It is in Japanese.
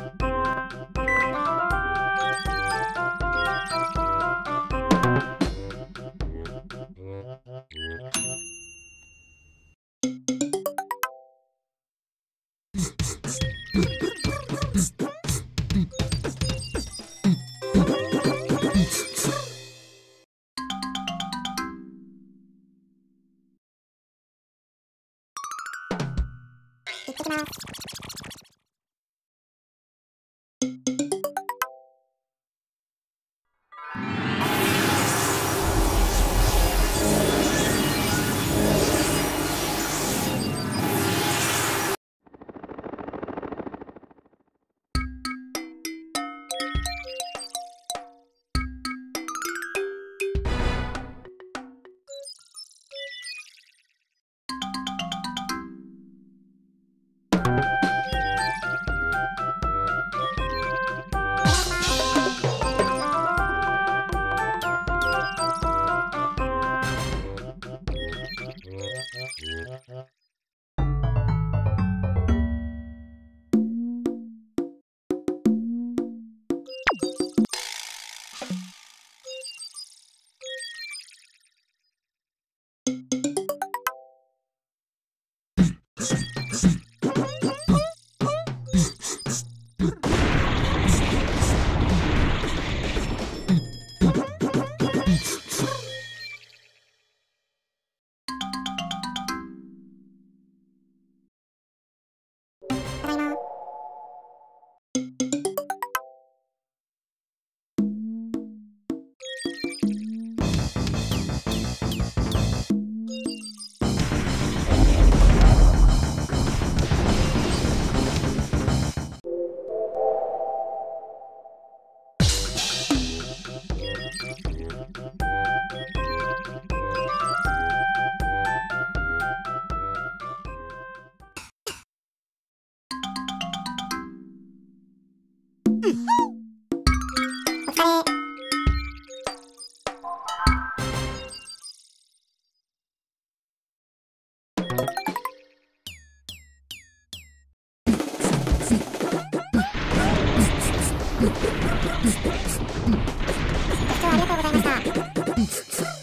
行ってきます。ご視聴ありがとうございました。